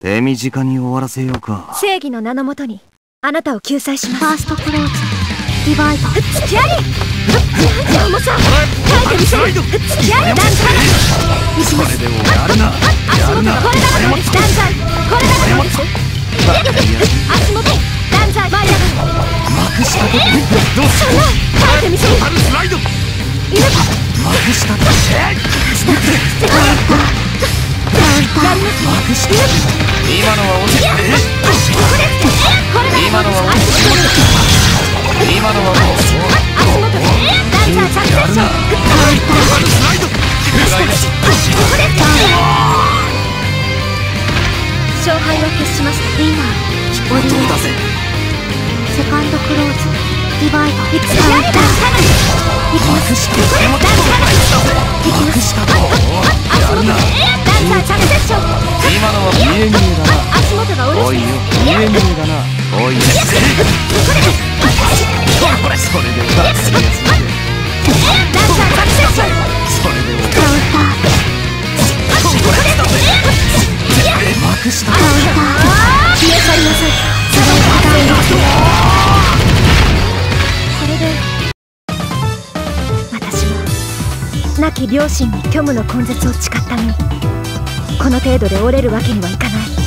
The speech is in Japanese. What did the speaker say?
手短に終わらせようか。正義の名のもとにあなたを救済します。ファーストクローズ。ディバイド付き合いなんて重さ書いてみせる付き合い断罪西本これ？でもやるなや足元るなこれだけです断罪これだけです足元断罪舞い上がるまくしたとどうしよ書いてみせるスライド犬かまくしたとした今のは落ちてこれだけ今のは足元今のはもう足元断罪着やるな雪パルスライド勝敗は決しました今オリエだぜセカンドクローズディバイド付きまくしたま今のは見え見えだな足元がおいよ見え見えだなおいよそれではそれでもカウンターまくしたカウンター消え去りなさいこれで私は亡き両親に虚無の根絶を誓った身程度で折れるわけにはいかない。